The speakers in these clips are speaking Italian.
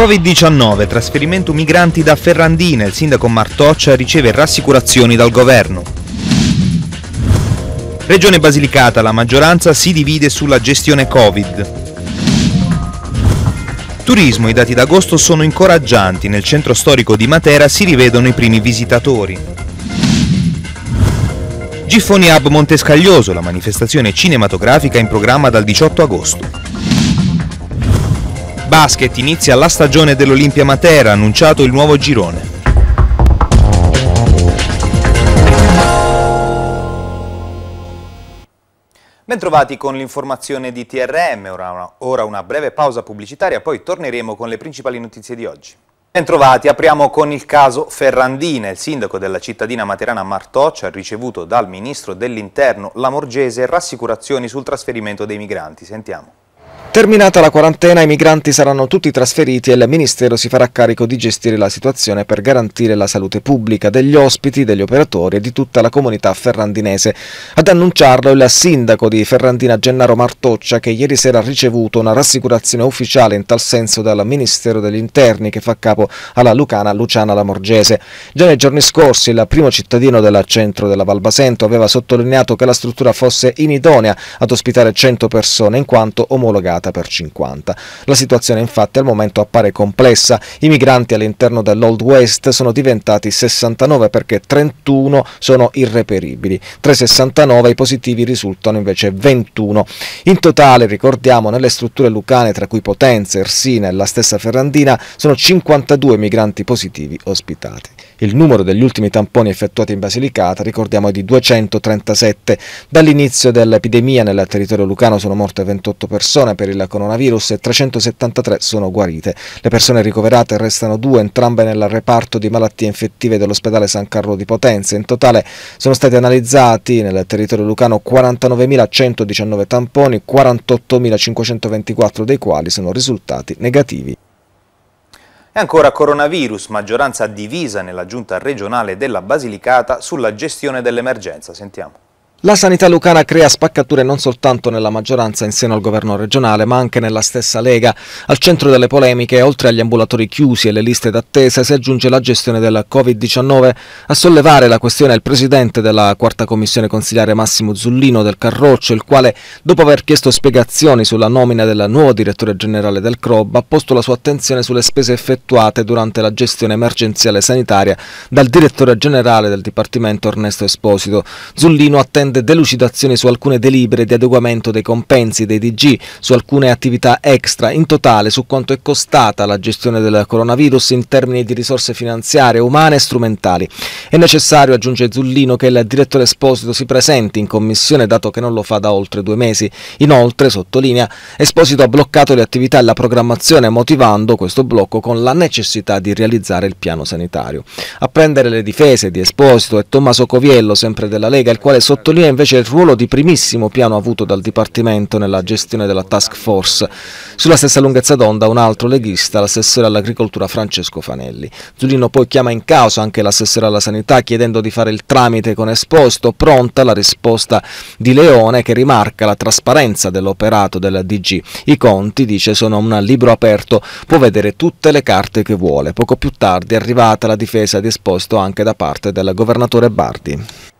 Covid-19, trasferimento migranti da Ferrandina, il sindaco Martoccia riceve rassicurazioni dal governo. Regione Basilicata, la maggioranza si divide sulla gestione Covid. Turismo, i dati d'agosto sono incoraggianti, nel centro storico di Matera si rivedono i primi visitatori. Giffoni Hub Montescaglioso, la manifestazione cinematografica in programma dal 18 agosto. Basket inizia la stagione dell'Olimpia Matera, annunciato il nuovo girone. Bentrovati con l'informazione di TRM, ora una, ora una breve pausa pubblicitaria, poi torneremo con le principali notizie di oggi. Bentrovati, apriamo con il caso Ferrandina. Il sindaco della cittadina materana Martoccia ha ricevuto dal ministro dell'interno Lamorgese rassicurazioni sul trasferimento dei migranti. Sentiamo. Terminata la quarantena, i migranti saranno tutti trasferiti e il Ministero si farà carico di gestire la situazione per garantire la salute pubblica degli ospiti, degli operatori e di tutta la comunità ferrandinese. Ad annunciarlo il sindaco di Ferrandina Gennaro Martoccia che ieri sera ha ricevuto una rassicurazione ufficiale in tal senso dal Ministero degli Interni che fa capo alla Lucana Luciana Lamorgese. Già nei giorni scorsi il primo cittadino del centro della Valbasento aveva sottolineato che la struttura fosse inidonea ad ospitare 100 persone in quanto omologata moltiplicata per 50. La situazione infatti al momento appare complessa. I migranti all'interno dell'Old West sono diventati 69 perché 31 sono irreperibili. Tra i 69 i positivi risultano invece 21. In totale, ricordiamo, nelle strutture lucane tra cui Potenza, Ersina e la stessa Ferrandina sono 52 migranti positivi ospitati. Il numero degli ultimi tamponi effettuati in Basilicata, ricordiamo, è di 237. Dall'inizio dell'epidemia nel territorio lucano sono morte 28 persone per il coronavirus e 373 sono guarite. Le persone ricoverate restano due, entrambe nel reparto di malattie infettive dell'ospedale San Carlo di Potenza. In totale sono stati analizzati nel territorio lucano 49.119 tamponi, 48.524 dei quali sono risultati negativi. E ancora coronavirus, maggioranza divisa nella giunta regionale della Basilicata sulla gestione dell'emergenza. Sentiamo. La sanità lucana crea spaccature non soltanto nella maggioranza in seno al governo regionale, ma anche nella stessa Lega. Al centro delle polemiche, oltre agli ambulatori chiusi e le liste d'attesa, si aggiunge la gestione del Covid-19. A sollevare la questione è il presidente della quarta commissione consigliare Massimo Zullino del Carroccio, il quale, dopo aver chiesto spiegazioni sulla nomina del nuovo direttore generale del CROB, ha posto la sua attenzione sulle spese effettuate durante la gestione emergenziale sanitaria dal direttore generale del Dipartimento Ernesto Esposito. Zullino attende attende delucidazioni su alcune delibere di adeguamento dei compensi dei DG, su alcune attività extra, in totale su quanto è costata la gestione del coronavirus in termini di risorse finanziarie, umane e strumentali. È necessario, aggiunge Zullino, che il direttore Esposito si presenti in commissione dato che non lo fa da oltre due mesi. Inoltre, sottolinea, Esposito ha bloccato le attività e la programmazione motivando questo blocco con la necessità di realizzare il piano sanitario. A prendere le difese di Esposito è Tommaso Coviello, sempre della Lega, il quale sottolinea sottolinea invece il ruolo di primissimo piano avuto dal Dipartimento nella gestione della task force. Sulla stessa lunghezza d'onda un altro leghista, l'assessore all'agricoltura Francesco Fanelli. Giulino poi chiama in causa anche l'assessore alla sanità chiedendo di fare il tramite con Esposto, pronta la risposta di Leone che rimarca la trasparenza dell'operato della DG. I conti, dice, sono un libro aperto, può vedere tutte le carte che vuole. Poco più tardi è arrivata la difesa di Esposto anche da parte del governatore Bardi.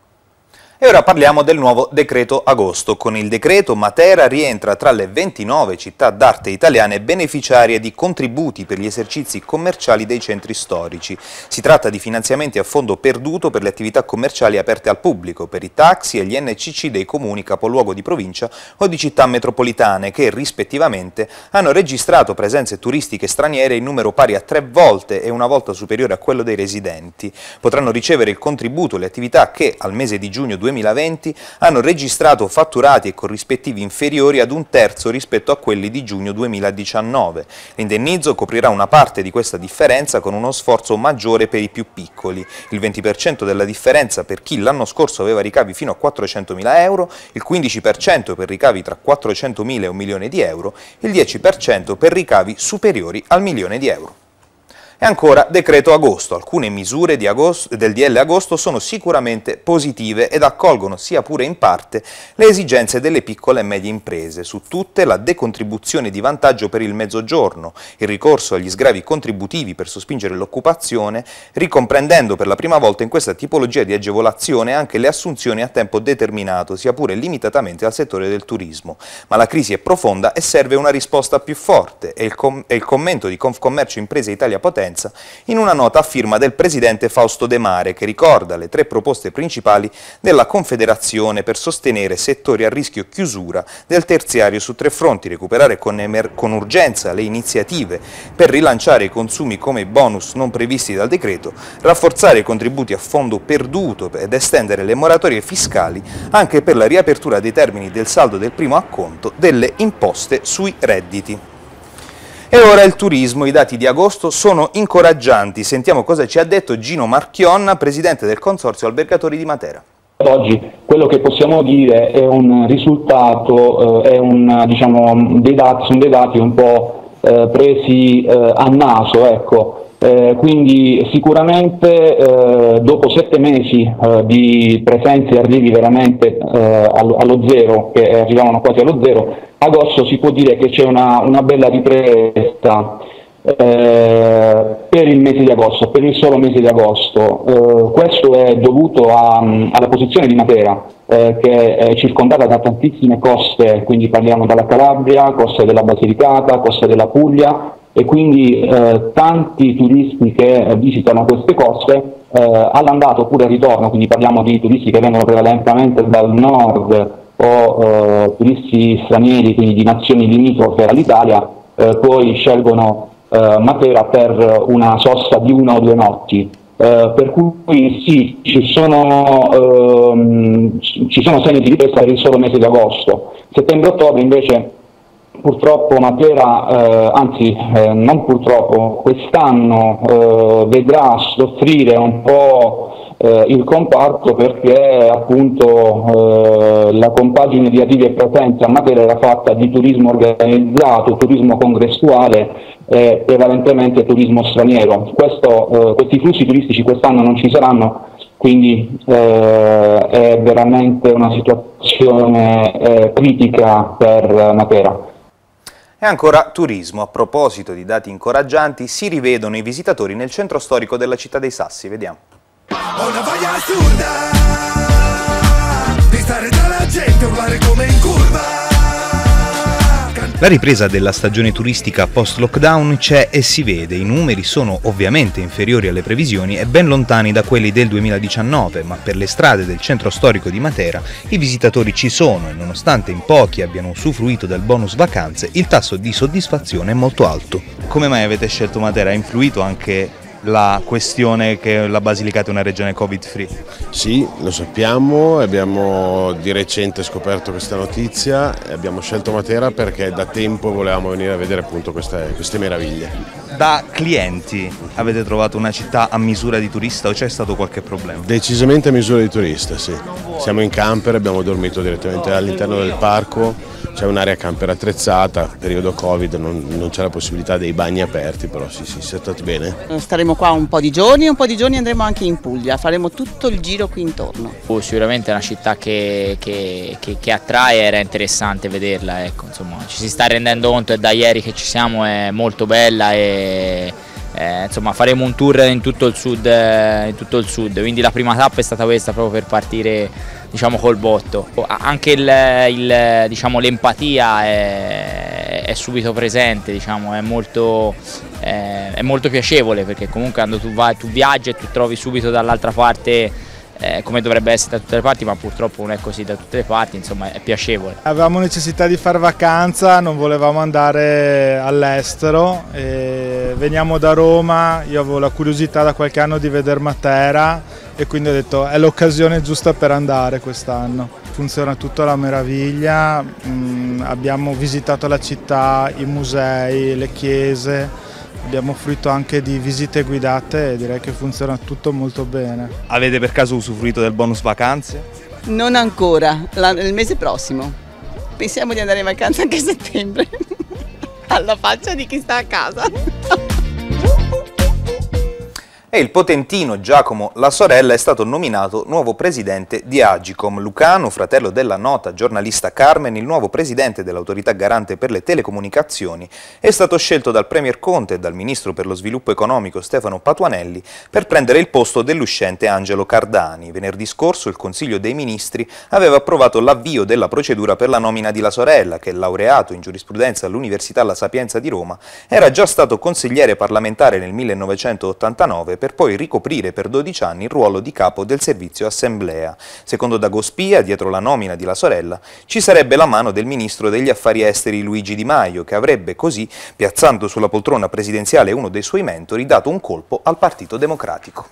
E ora parliamo del nuovo decreto agosto. Con il decreto Matera rientra tra le 29 città d'arte italiane beneficiarie di contributi per gli esercizi commerciali dei centri storici. Si tratta di finanziamenti a fondo perduto per le attività commerciali aperte al pubblico, per i taxi e gli NCC dei comuni capoluogo di provincia o di città metropolitane che rispettivamente hanno registrato presenze turistiche straniere in numero pari a tre volte e una volta superiore a quello dei residenti. Potranno ricevere il contributo le attività che al mese di giugno 2020 2020 hanno registrato fatturati e corrispettivi inferiori ad un terzo rispetto a quelli di giugno 2019. L'indennizzo coprirà una parte di questa differenza con uno sforzo maggiore per i più piccoli, il 20% della differenza per chi l'anno scorso aveva ricavi fino a 400.000 euro, il 15% per ricavi tra 400.000 e un milione di euro, il 10% per ricavi superiori al milione di euro. E ancora decreto agosto. Alcune misure agosto, del DL agosto sono sicuramente positive ed accolgono, sia pure in parte, le esigenze delle piccole e medie imprese. Su tutte la decontribuzione di vantaggio per il mezzogiorno, il ricorso agli sgravi contributivi per sospingere l'occupazione, ricomprendendo per la prima volta in questa tipologia di agevolazione anche le assunzioni a tempo determinato, sia pure limitatamente al settore del turismo. Ma la crisi è profonda e serve una risposta più forte e il, com e il commento di Confcommercio Imprese Italia Potenza Conferenza in una nota a firma del presidente Fausto De Mare che ricorda le tre proposte principali della Confederazione per sostenere settori a rischio chiusura del terziario su tre fronti, recuperare con, con urgenza le iniziative per rilanciare i consumi come bonus non previsti dal decreto, rafforzare i contributi a fondo perduto ed estendere le moratorie fiscali anche per la riapertura dei termini del saldo del primo acconto delle imposte sui redditi. E ora il turismo, i dati di agosto sono incoraggianti. Sentiamo cosa ci ha detto Gino Marchionna, presidente del Consorzio Albergatori di Matera. Oggi quello che possiamo dire è un risultato, eh, è un, diciamo, dei dati, sono dei dati un po' eh, presi eh, a naso, ecco. Eh, quindi sicuramente eh, dopo sette mesi eh, di presenze e arrivi veramente eh, allo, allo, zero, che arrivavano quasi allo zero, agosto si può dire che c'è una, una bella ripresa eh, per il mese di agosto, per il solo mese di agosto. Eh, questo è dovuto a, alla posizione di Matera, che è circondata da tantissime coste, quindi parliamo dalla Calabria, coste della Basilicata, coste della Puglia, e quindi eh, tanti turisti che eh, visitano queste coste eh, all'andato oppure al ritorno, quindi parliamo di turisti che vengono prevalentemente dal nord o eh, turisti stranieri, quindi di nazioni limitrofe all'Italia, poi scelgono Matera per una sosta di una o due notti. per cui sì, ci sono, ehm, ci sono segni di ripresa per il solo mese di agosto. Settembre-ottobre invece Purtroppo Matera, eh, anzi eh, non purtroppo, quest'anno eh, vedrà soffrire un po' eh, il comparto perché appunto eh, la compagine di attivi e presenza a Matera era fatta di turismo organizzato, turismo congressuale e prevalentemente turismo straniero. Questo, eh, questi flussi turistici quest'anno non ci saranno, quindi è veramente una situazione critica per Matera. E ancora turismo. A proposito di dati incoraggianti, si rivedono i visitatori nel centro storico della città dei Sassi. Vediamo. Ho una voglia assurda La ripresa della stagione turistica post-lockdown c'è e si vede, i numeri sono ovviamente inferiori alle previsioni e ben lontani da quelli del 2019, ma per le strade del centro storico di Matera i visitatori ci sono e nonostante in pochi abbiano usufruito del bonus vacanze, il tasso di soddisfazione è molto alto. Come mai avete scelto Matera? Ha influito anche la questione che la Basilicata è una regione covid free? Sì, lo sappiamo, abbiamo di recente scoperto questa notizia e abbiamo scelto Matera perché da tempo volevamo venire a vedere appunto queste, queste meraviglie. Da clienti avete trovato una città a misura di turista o c'è stato qualche problema? Decisamente a misura di turista, sì. Siamo in camper, abbiamo dormito direttamente all'interno del parco c'è un'area camper attrezzata, periodo Covid non, non c'è la possibilità dei bagni aperti, però sì, sì, siete stati bene. Staremo qua un po' di giorni e un po' di giorni andremo anche in Puglia, faremo tutto il giro qui intorno. Oh, sicuramente è una città che, che, che, che attrae, era interessante vederla, ecco, insomma, ci si sta rendendo conto e da ieri che ci siamo è molto bella e eh, insomma faremo un tour in tutto, il sud, in tutto il sud, quindi la prima tappa è stata questa proprio per partire diciamo, col botto. Anche l'empatia diciamo, è, è, subito presente, diciamo, è, molto, eh, è, molto, piacevole perché comunque quando tu, vai, tu viaggi e tu trovi subito dall'altra parte eh, come dovrebbe essere da tutte le parti, ma purtroppo non è così da tutte le parti, insomma è piacevole. Avevamo necessità di fare vacanza, non volevamo andare all'estero, veniamo da Roma, io avevo la curiosità da qualche anno di vedere Matera e quindi ho detto è l'occasione giusta per andare quest'anno. Funziona tutto alla meraviglia, mm, abbiamo visitato la città, i musei, le chiese, Abbiamo fruito anche di visite guidate e direi che funziona tutto molto bene. Avete per caso usufruito del bonus vacanze? Non ancora, il mese prossimo. Pensiamo di andare in vacanza anche a settembre. Alla faccia di chi sta a casa. E il potentino Giacomo La Sorella è stato nominato nuovo presidente di Agicom. Lucano, fratello della nota giornalista Carmen, il nuovo presidente dell'autorità garante per le telecomunicazioni, è stato scelto dal Premier Conte e dal ministro per lo sviluppo economico Stefano Patuanelli per prendere il posto dell'uscente Angelo Cardani. Venerdì scorso il Consiglio dei Ministri aveva approvato l'avvio della procedura per la nomina di La Sorella, che laureato in giurisprudenza all'Università La Sapienza di Roma, era già stato consigliere parlamentare nel 1989 per poi ricoprire per 12 anni il ruolo di capo del servizio Assemblea. Secondo Dagospia, dietro la nomina di la sorella, ci sarebbe la mano del ministro degli affari esteri Luigi Di Maio, che avrebbe così, piazzando sulla poltrona presidenziale uno dei suoi mentori, dato un colpo al Partito Democratico.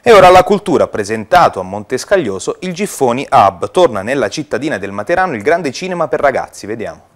E ora la cultura, presentato a Montescaglioso il Giffoni Hub. Torna nella cittadina del Materano il grande cinema per ragazzi, vediamo.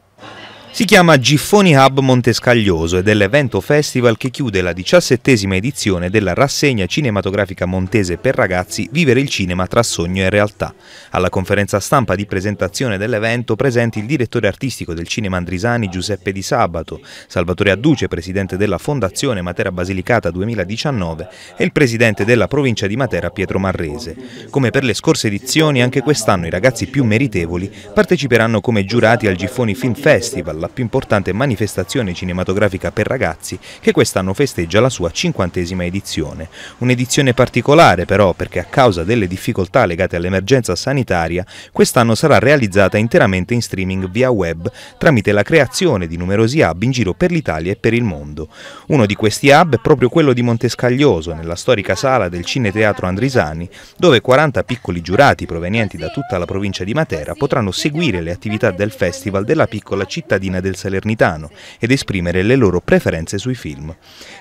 Si chiama Giffoni Hub Montescaglioso ed è l'evento festival che chiude la diciassettesima edizione della rassegna cinematografica montese per ragazzi Vivere il cinema tra sogno e realtà. Alla conferenza stampa di presentazione dell'evento presenti il direttore artistico del cinema Andrisani Giuseppe Di Sabato, Salvatore Adduce, presidente della Fondazione Matera Basilicata 2019 e il presidente della provincia di Matera Pietro Marrese. Come per le scorse edizioni, anche quest'anno i ragazzi più meritevoli parteciperanno come giurati al Giffoni Film Festival, la più importante manifestazione cinematografica per ragazzi che quest'anno festeggia la sua cinquantesima edizione. Un'edizione particolare però perché a causa delle difficoltà legate all'emergenza sanitaria quest'anno sarà realizzata interamente in streaming via web tramite la creazione di numerosi hub in giro per l'Italia e per il mondo. Uno di questi hub è proprio quello di Montescaglioso, nella storica sala del Cineteatro Andrisani, dove 40 piccoli giurati provenienti da tutta la provincia di Matera potranno seguire le attività del festival della piccola cittadina cittadina del Salernitano ed esprimere le loro preferenze sui film.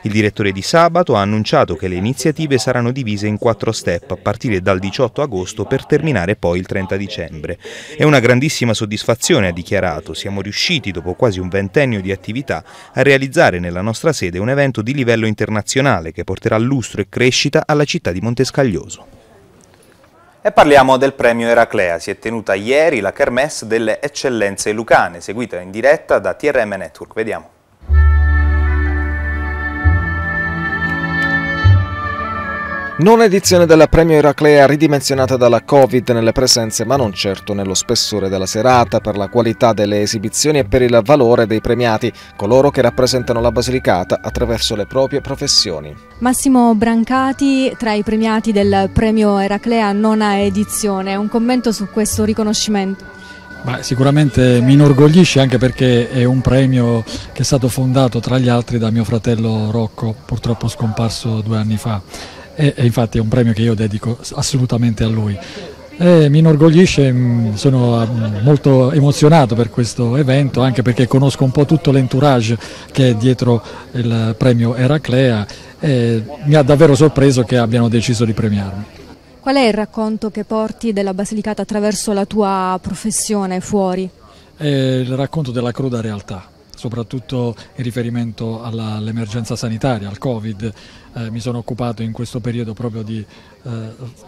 Il direttore di Sabato ha annunciato che le iniziative saranno divise in quattro step a partire dal 18 agosto per terminare poi il 30 dicembre. È una grandissima soddisfazione, ha dichiarato, siamo riusciti dopo quasi un ventennio di attività a realizzare nella nostra sede un evento di livello internazionale che porterà lustro e crescita alla città di Montescaglioso. E parliamo del premio Eraclea. Si è tenuta ieri la Kermesse delle eccellenze lucane, seguita in diretta da TRM Network. Vediamo. Non edizione del premio Eraclea ridimensionata dalla Covid nelle presenze ma non certo nello spessore della serata, per la qualità delle esibizioni e per il valore dei premiati, coloro che rappresentano la Basilicata attraverso le proprie professioni. Massimo Brancati tra i premiati del premio Eraclea nona edizione, un commento su questo riconoscimento? Beh, sicuramente mi inorgoglisce anche perché è un premio che è stato fondato tra gli altri da mio fratello Rocco, purtroppo scomparso due anni fa e, e infatti è un premio che io dedico assolutamente a lui. E mi inorgoglisce, mm, sono mm, molto emozionato per questo evento anche perché conosco un po' tutto l'entourage che è dietro il premio Eraclea e mi ha davvero sorpreso che abbiano deciso di premiarmi. Qual è il racconto che porti della Basilicata attraverso la tua professione fuori? È il racconto della cruda realtà soprattutto in riferimento all'emergenza sanitaria, al Covid. Eh, mi sono occupato in questo periodo proprio di, eh,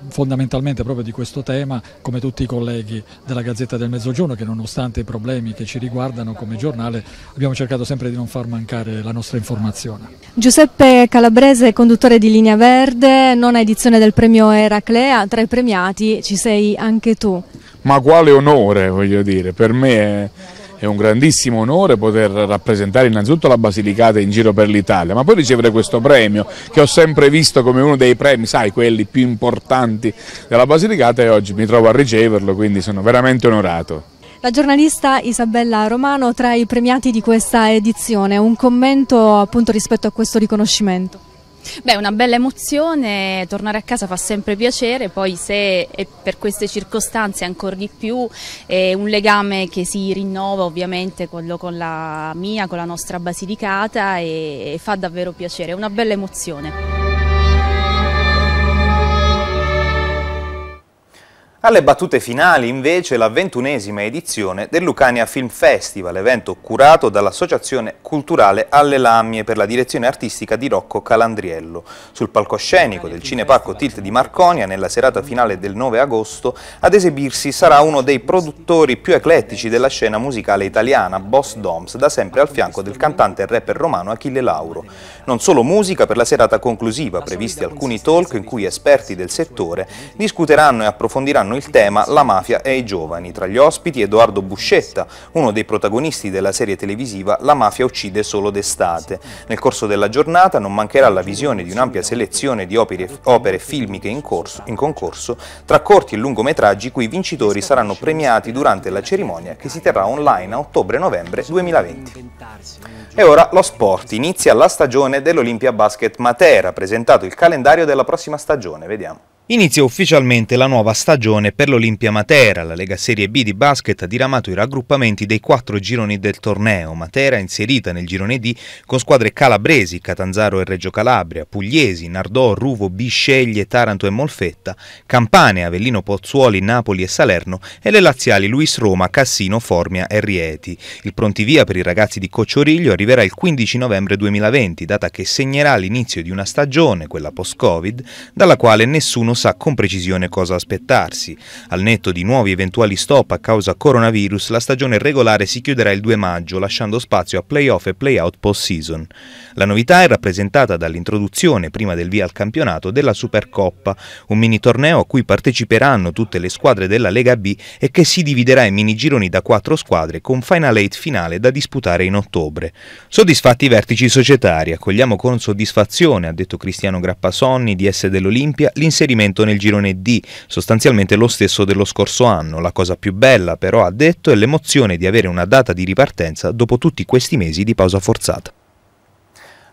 fondamentalmente proprio di questo tema, come tutti i colleghi della Gazzetta del Mezzogiorno, che nonostante i problemi che ci riguardano come giornale, abbiamo cercato sempre di non far mancare la nostra informazione. Giuseppe Calabrese, conduttore di Linea Verde, nona edizione del premio Eraclea, tra i premiati ci sei anche tu. Ma quale onore, voglio dire, per me è è un grandissimo onore poter rappresentare innanzitutto la Basilicata in giro per l'Italia, ma poi ricevere questo premio che ho sempre visto come uno dei premi, sai, quelli più importanti della Basilicata e oggi mi trovo a riceverlo, quindi sono veramente onorato. La giornalista Isabella Romano tra i premiati di questa edizione, un commento appunto rispetto a questo riconoscimento. Beh, una bella emozione, tornare a casa fa sempre piacere, poi se è per queste circostanze ancora di più è un legame che si rinnova ovviamente quello con la mia, con la nostra Basilicata e fa davvero piacere, è una bella emozione. Alle battute finali invece la ventunesima edizione del Lucania Film Festival, evento curato dall'Associazione Culturale Alle Lammie per la direzione artistica di Rocco Calandriello. Sul palcoscenico del Cineparco Tilt di Marconia, nella serata finale del 9 agosto, ad esibirsi sarà uno dei produttori più eclettici della scena musicale italiana, Boss Doms, da sempre al fianco del cantante e rapper romano Achille Lauro. Non solo musica per la serata conclusiva, previsti alcuni talk in cui esperti del settore discuteranno e approfondiranno il tema La mafia e i giovani. Tra gli ospiti Edoardo Buscetta, uno dei protagonisti della serie televisiva La mafia uccide solo d'estate. Nel corso della giornata non mancherà la visione di un'ampia selezione di opere, opere filmiche in, corso, in concorso, tra corti e lungometraggi cui i vincitori saranno premiati durante la cerimonia che si terrà online a ottobre-novembre 2020. E ora lo sport. Inizia la stagione dell'Olimpia Basket Matera, presentato il calendario della prossima stagione. Vediamo. Inizia ufficialmente la nuova stagione per l'Olimpia Matera. La Lega Serie B di basket ha diramato i raggruppamenti dei quattro gironi del torneo. Matera inserita nel girone D con squadre calabresi, Catanzaro e Reggio Calabria, Pugliesi, Nardò, Ruvo, Bisceglie, Taranto e Molfetta, Campane, Avellino Pozzuoli, Napoli e Salerno e le laziali Luis Roma, Cassino, Formia e Rieti. Il prontivia per i ragazzi di Coccioriglio arriverà il 15 novembre 2020, data che segnerà l'inizio di una stagione, quella post-Covid, dalla quale nessuno sa con precisione cosa aspettarsi. Al netto di nuovi eventuali stop a causa coronavirus, la stagione regolare si chiuderà il 2 maggio, lasciando spazio a playoff e playout post-season. La novità è rappresentata dall'introduzione, prima del via al campionato, della Supercoppa, un mini torneo a cui parteciperanno tutte le squadre della Lega B e che si dividerà in mini gironi da quattro squadre con Final 8 finale da disputare in ottobre. Soddisfatti i vertici societari, accogliamo con soddisfazione, ha detto Cristiano Grappasonni di S dell'Olimpia, l'inserimento nel girone D, sostanzialmente lo stesso dello scorso anno. La cosa più bella però, ha detto, è l'emozione di avere una data di ripartenza dopo tutti questi mesi di pausa forzata.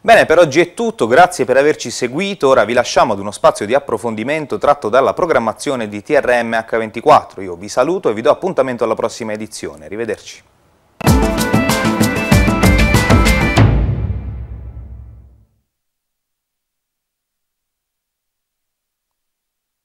Bene, per oggi è tutto, grazie per averci seguito, ora vi lasciamo ad uno spazio di approfondimento tratto dalla programmazione di TRM H24. Io vi saluto e vi do appuntamento alla prossima edizione, arrivederci.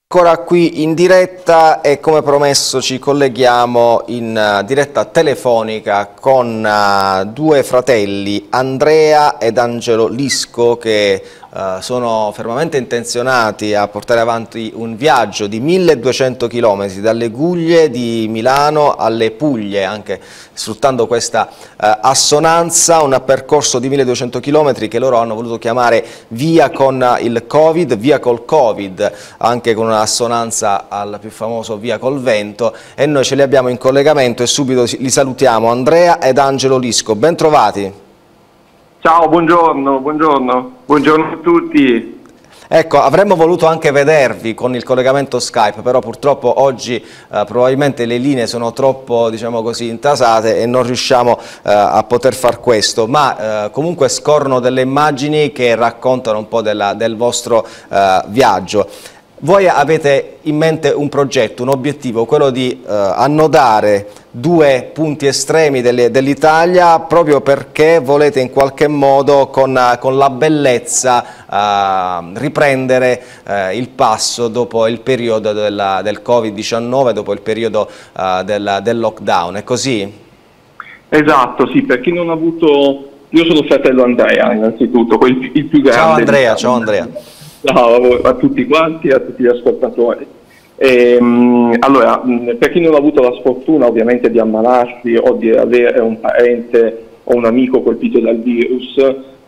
Ancora qui in diretta e come promesso ci colleghiamo in uh, diretta telefonica con uh, due fratelli, Andrea ed Angelo Lisco, che uh, sono fermamente intenzionati a portare avanti un viaggio di 1200 km dalle Guglie di Milano alle Puglie, anche sfruttando questa assonanza, un percorso di 1200 km che loro hanno voluto chiamare via con il Covid, via col Covid, anche con una assonanza al più famoso Via col Vento e noi ce li abbiamo in collegamento e subito li salutiamo Andrea ed Angelo Lisco, ben trovati. Ciao, buongiorno, buongiorno, buongiorno a tutti. Ecco, avremmo voluto anche vedervi con il collegamento Skype, però purtroppo oggi eh, probabilmente le linee sono troppo, diciamo così, intasate e non riusciamo eh, a poter far questo, ma eh, comunque scorrono delle immagini che raccontano un po' della, del vostro eh, viaggio. Voi avete in mente un progetto, un obiettivo, quello di eh, annodare due punti estremi dell'Italia proprio perché volete in qualche modo con, con la bellezza eh, riprendere eh, il passo dopo il periodo della, del Covid-19, dopo il periodo eh, del, del lockdown, è così? Esatto, sì, per chi non ha avuto... Io sono fratello Andrea innanzitutto, il, il più grande. Ciao Andrea, diciamo. ciao Andrea. Ciao a tutti quanti e a tutti gli ascoltatori. E, allora, per chi non ha avuto la sfortuna ovviamente di ammalarsi o di avere un parente o un amico colpito dal virus,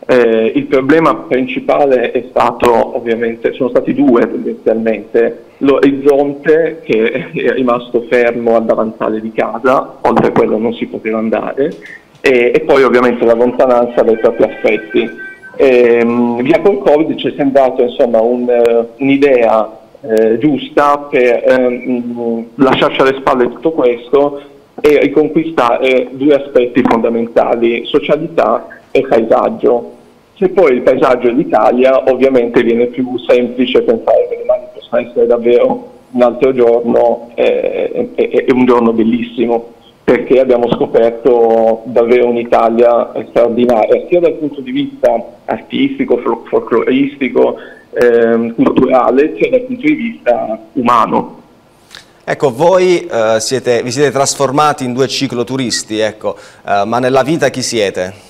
eh, il problema principale è stato ovviamente, sono stati due tendenzialmente, l'orizzonte che è rimasto fermo al davanzale di casa, oltre a quello non si poteva andare, e, e poi ovviamente la lontananza dai propri affetti. E, via col Covid ci è sembrato insomma un, un'idea eh, giusta per ehm, lasciarci alle spalle tutto questo e riconquistare due aspetti fondamentali, socialità e paesaggio. Se poi il paesaggio è l'Italia, ovviamente viene più semplice pensare che domani possa essere davvero un altro giorno eh, un giorno bellissimo perché abbiamo scoperto davvero un'Italia straordinaria, sia dal punto di vista artistico, folcloristico, eh, culturale, sia dal punto di vista umano. Ecco, voi eh, siete, vi siete trasformati in due cicloturisti, ecco, eh, ma nella vita chi siete?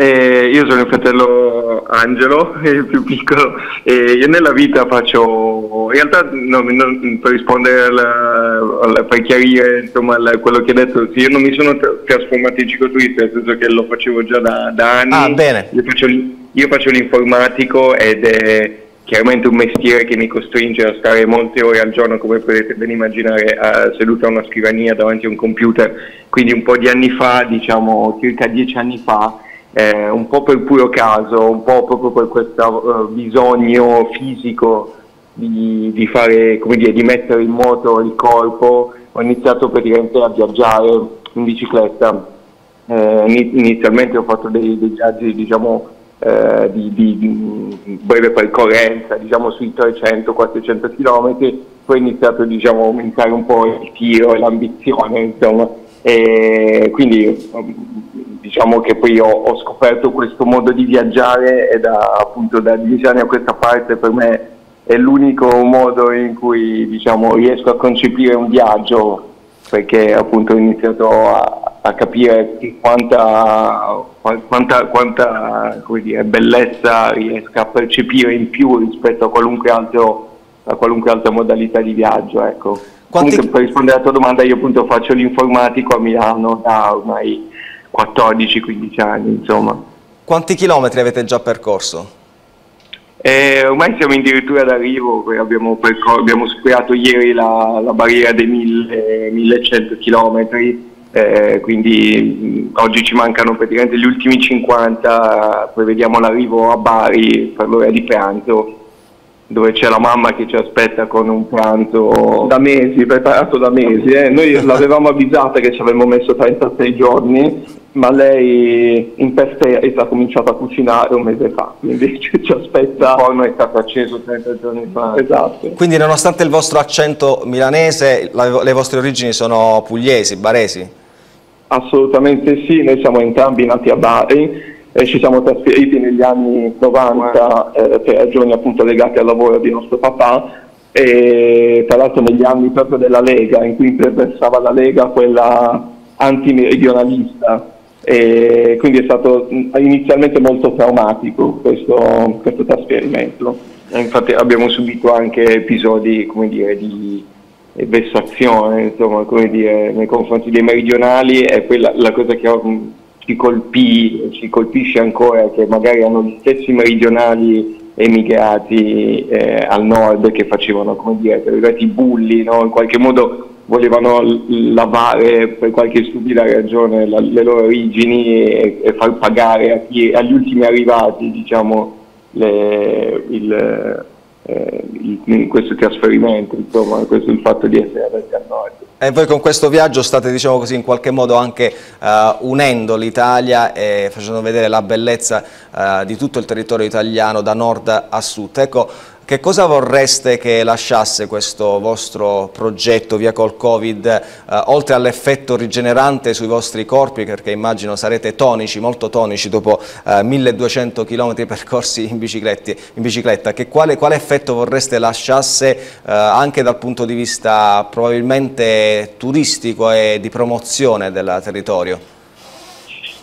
Eh, io sono il fratello Angelo, il più piccolo, e io nella vita faccio, in realtà no, non, per rispondere, alla, alla, per chiarire insomma, alla, quello che hai detto, io non mi sono trasformato in cicloturista, nel senso che lo facevo già da, da anni. Ah, bene. Io faccio, io faccio l'informatico ed è chiaramente un mestiere che mi costringe a stare molte ore al giorno, come potete ben immaginare, seduto a una scrivania davanti a un computer. Quindi un po' di anni fa, diciamo circa dieci anni fa, eh, un po' per puro caso, un po' proprio per questo uh, bisogno fisico di, di, fare, dire, di mettere in moto il corpo, ho iniziato praticamente a viaggiare in bicicletta. Eh, inizialmente ho fatto dei, dei viaggi diciamo, eh, di, di, di, breve percorrenza, diciamo sui 300-400 km, poi ho iniziato diciamo, a aumentare un po' il tiro e l'ambizione, insomma. E quindi diciamo che poi ho, ho, scoperto questo modo di viaggiare e da, appunto da dieci anni a questa parte per me è l'unico modo in cui diciamo, riesco a concepire un viaggio perché appunto ho iniziato a, a capire quanta, quanta, quanta dire, bellezza riesca a percepire in più rispetto a qualunque, altro, a qualunque altra modalità di viaggio. Ecco. Quanti... Comunque, per rispondere alla tua domanda io appunto faccio l'informatico a Milano da ormai 14-15 anni, insomma. Quanti chilometri avete già percorso? Eh, ormai siamo addirittura d'arrivo, abbiamo, abbiamo superato ieri la, la barriera dei 1000, 1100 chilometri, eh, quindi mh, oggi ci mancano praticamente gli ultimi 50, poi vediamo l'arrivo a Bari per l'ora di pranzo dove c'è la mamma che ci aspetta con un pranzo da mesi, preparato da mesi. Eh. Noi l'avevamo avvisata che ci avremmo messo 36 giorni, ma lei in peste ha cominciato a cucinare un mese fa, quindi ci aspetta. Il forno è stato acceso 30 giorni fa. Esatto. Quindi nonostante il vostro accento milanese, la, le vostre origini sono pugliesi, baresi? Assolutamente sì, noi siamo entrambi nati a Bari eh, ci siamo trasferiti negli anni 90 eh, per ragioni appunto legate al lavoro di nostro papà e tra l'altro negli anni proprio della Lega in cui imperversava la Lega quella antimeridionalista e quindi è stato inizialmente molto traumatico questo, questo trasferimento. Infatti abbiamo subito anche episodi dire, di vessazione insomma, dire, nei confronti dei meridionali e quella la cosa che ho ci, colpì, ci colpisce ancora che magari hanno gli stessi meridionali emigrati eh, al nord che facevano, come dire, i bulli, no? in qualche modo volevano lavare per qualche stupida ragione la, le loro origini e, e far pagare chi, agli ultimi arrivati diciamo, le, il, eh, il, questo trasferimento, insomma, questo, il fatto di essere aperti al nord. E voi con questo viaggio state diciamo così, in qualche modo anche uh, unendo l'Italia e facendo vedere la bellezza uh, di tutto il territorio italiano da nord a sud. Ecco, che cosa vorreste che lasciasse questo vostro progetto via col Covid, eh, oltre all'effetto rigenerante sui vostri corpi, perché immagino sarete tonici, molto tonici dopo eh, 1200 km percorsi in, in bicicletta, che quale, quale, effetto vorreste lasciasse eh, anche dal punto di vista probabilmente turistico e di promozione del territorio?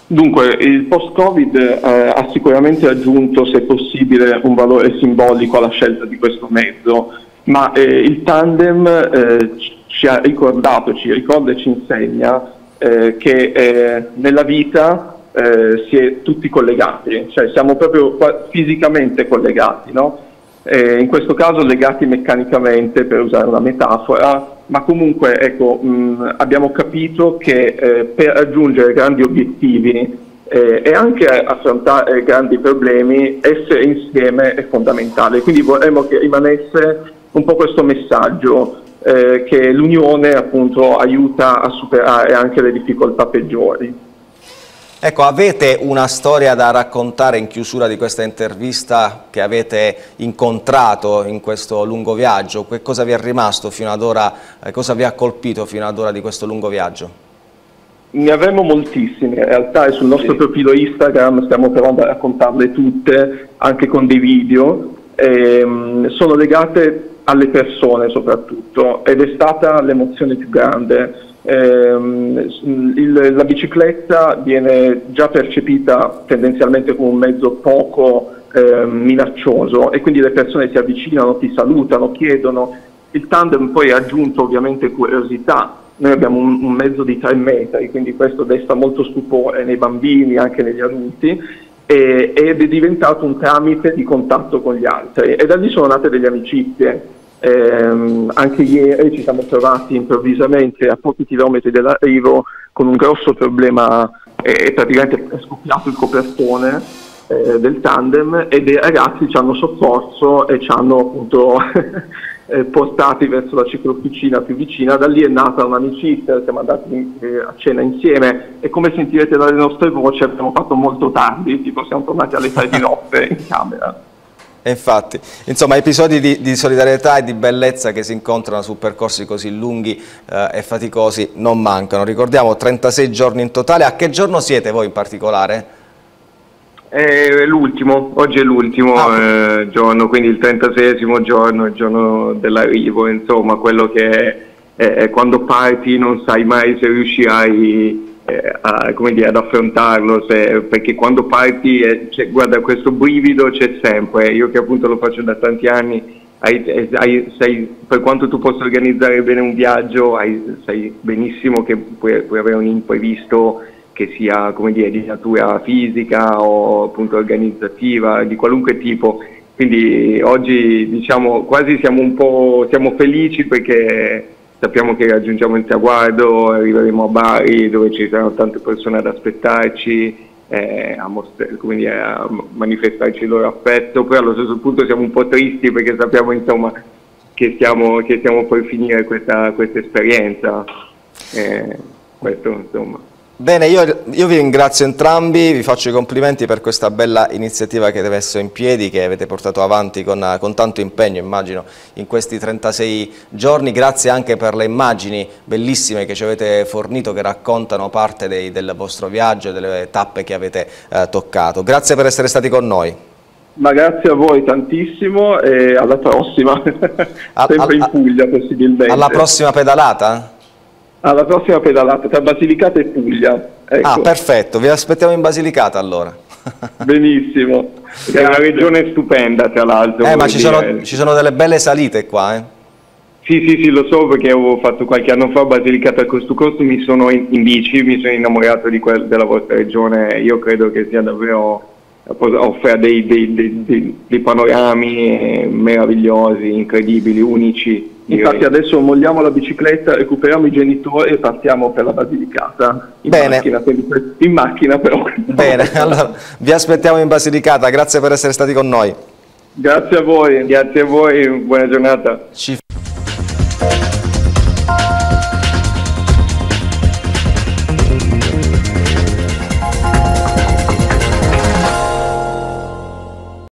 Dunque, il post-Covid eh, ha sicuramente aggiunto, se possibile, un valore simbolico alla scelta di questo mezzo, ma eh, il tandem eh, ci ha ricordato, ci ricorda e ci insegna eh, che eh, nella vita eh, si è tutti collegati, cioè siamo proprio fisicamente collegati, no? in questo caso legati meccanicamente, per usare una metafora, ma comunque ecco, mh, abbiamo capito che eh, per raggiungere grandi obiettivi eh, e anche affrontare grandi problemi, essere insieme è fondamentale. Quindi vorremmo che rimanesse un po' questo messaggio eh, che l'unione appunto aiuta a superare anche le difficoltà peggiori. Ecco, avete una storia da raccontare in chiusura di questa intervista che avete incontrato in questo lungo viaggio? Che cosa vi è rimasto fino ad ora, eh, cosa vi ha colpito fino ad ora di questo lungo viaggio? Ne avremo moltissime, in realtà sul nostro profilo Instagram stiamo provando a raccontarle tutte, anche con dei video, ehm, sono legate alle persone soprattutto ed è stata l'emozione più grande. Ehm, il, la bicicletta viene già percepita tendenzialmente come un mezzo poco eh, minaccioso e quindi le persone si avvicinano, ti salutano, chiedono. Il tandem poi ha aggiunto ovviamente curiosità. Noi abbiamo un, un mezzo di 3 metri, quindi questo desta molto stupore nei bambini, anche negli adulti, e, ed è diventato un tramite di contatto con gli altri. E da lì sono nate delle amicizie. Eh, anche ieri ci siamo trovati improvvisamente a pochi chilometri dall'arrivo con un grosso problema, eh, praticamente è scoppiato il copertone eh, del tandem e dei ragazzi ci hanno soccorso e ci hanno appunto eh, portati verso la ciclofficina più vicina, da lì è nata un'amicizia, siamo andati eh, a cena insieme e come sentirete dalle nostre voci abbiamo fatto molto tardi, tipo siamo tornati alle 3 di notte in camera. E infatti, insomma, episodi di, di, solidarietà e di bellezza che si incontrano su percorsi così lunghi eh, e faticosi non mancano. Ricordiamo 36 giorni in totale. A che giorno siete voi in particolare? È l'ultimo, oggi è l'ultimo ah. eh, giorno, quindi il 36 giorno, il giorno dell'arrivo, insomma, quello che è, è, quando parti non sai mai se riuscirai a, dire, ad affrontarlo, se, perché quando parti, eh, guarda, questo brivido c'è sempre, io che appunto lo faccio da tanti anni, hai, hai, sei, per quanto tu possa organizzare bene un viaggio, sai benissimo che puoi, puoi avere un imprevisto che sia dire, di natura fisica o appunto organizzativa, di qualunque tipo. Quindi oggi diciamo quasi siamo un po' siamo felici perché sappiamo che raggiungiamo il traguardo, arriveremo a Bari dove ci saranno tante persone ad aspettarci, eh, a, dire, a, manifestarci il loro affetto, però allo stesso punto siamo un po' tristi perché sappiamo insomma, che, stiamo, che stiamo per finire questa, questa esperienza. Eh, questo insomma. Bene, io, io, vi ringrazio entrambi, vi faccio i complimenti per questa bella iniziativa che avete messo in piedi, che avete portato avanti con, con, tanto impegno, immagino, in questi 36 giorni. Grazie anche per le immagini bellissime che ci avete fornito, che raccontano parte dei, del vostro viaggio delle tappe che avete eh, toccato. Grazie per essere stati con noi. Ma grazie a voi tantissimo e alla prossima, sempre in Puglia possibilmente. Alla prossima pedalata? Alla prossima pedalata tra Basilicata e Puglia. Ecco. Ah, perfetto, vi aspettiamo in Basilicata allora. Benissimo, è una regione stupenda tra l'altro. Eh, ma ci sono, ci sono, delle belle salite qua, eh? Sì, sì, sì, lo so perché avevo fatto qualche anno fa Basilicata a costo costo, mi sono in, in bici, mi sono innamorato quel, della vostra regione, io credo che sia davvero offre dei, dei, dei, dei, panorami meravigliosi, incredibili, unici. Infatti adesso molliamo la bicicletta, recuperiamo i genitori e partiamo per la Basilicata. In Bene. Macchina, in macchina però. Bene, allora vi aspettiamo in Basilicata, grazie per essere stati con noi. Grazie a voi, grazie a voi, buona giornata. Ci...